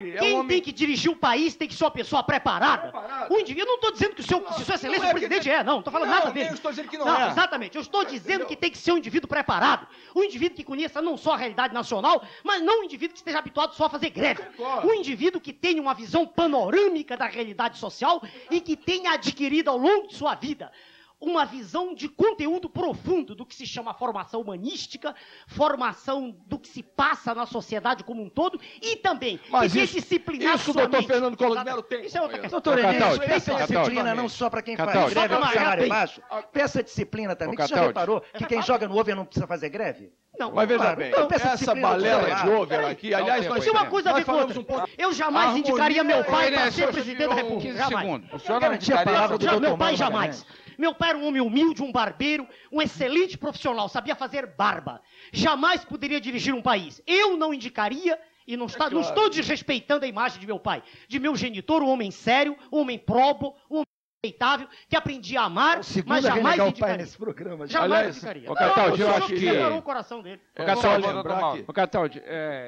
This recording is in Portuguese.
É Quem um homem- tem que dirigir o país tem que ser uma pessoa preparada. Preparado. O indivíduo, eu não estou dizendo que o seu, se sua excelência não o é presidente é, não, não estou falando Não, nada eu dele. estou dizendo que não é. Exatamente, eu estou dizendo que tem que ser um indivíduo preparado. Um indivíduo que conheça não só a realidade nacional, mas não um indivíduo que esteja habituado só a fazer greve. Um indivíduo que tenha uma visão panorâmica da realidade social e que tenha adquirido ao longo de sua vida uma visão de conteúdo profundo do que se chama formação humanística, formação do que se passa na sociedade como um todo e também Mas isso- disciplinar isso doutor mente. Fernando Collor de. Mello tem, Isso é outra questão. Doutor Enéas, peça disciplina não só para quem faz Cataldi. greve Só pra ao salário baixo, peça disciplina também. Você já reparou que quem joga no over não precisa fazer greve? Não, Mas veja Claro, bem, então essa balela de over aqui, aliás, nós Tem uma coisa a ver com outra. um pouco. Eu jamais Harmonia- indicaria meu pai para ser presidente da República. 15 Jamais. segundos. O senhor não Garantia indicaria a palavra do Já, meu pai jamais. Meu pai era um homem humilde, um barbeiro, um excelente profissional, sabia fazer barba. Jamais poderia dirigir um país. Eu não indicaria e não, está, não claro. estou desrespeitando a imagem de meu pai, de meu genitor, um homem sério, um homem probo, um homem respeitável, que aprendi a amar, O segundo mas jamais o indicaria. nesse programa. Jamais Aliás, indicaria. ô, Cataldi, eu o acho que- o coração dele. É, que- Cataldi, é,